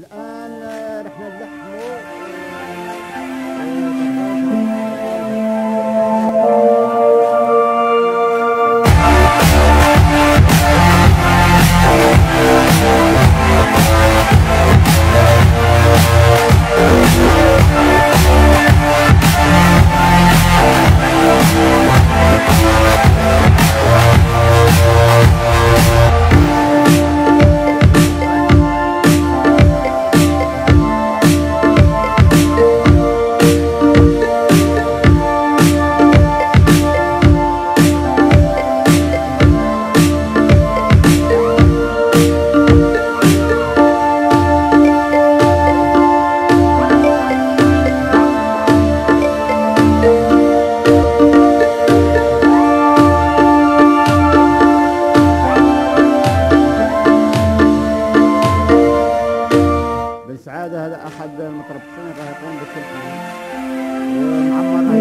الآن المتربصين راح يقوم بالتلحين ومعمر راح ينتظر